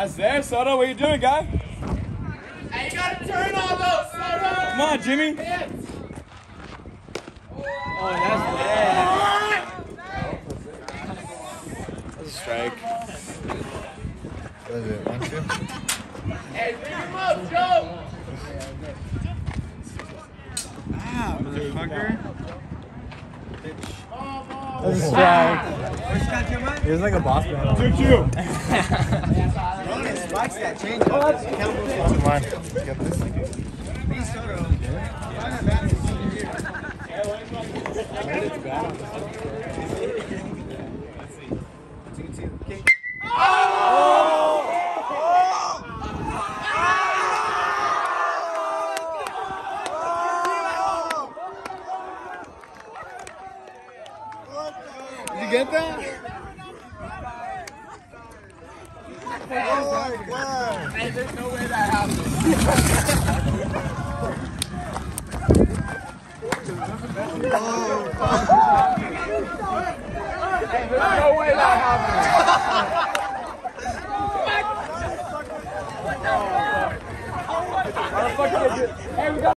That's there, Soto. What you doing, guy? Hey, you gotta turn on those, Soto! Come on, Jimmy. Yes. Strike. What is it? One, two? Hey, pick him up, Joe! Motherfucker. Bitch. That's a strike. He was like a boss man. Two, two. Spikes that change. Oh, that's Come on. Get this. Did you get that? Oh my god. Hey, there's no way that happened. Hey, there's no way that happened. How the fuck did it do- Hey, we got